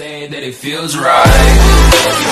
Saying that it feels right.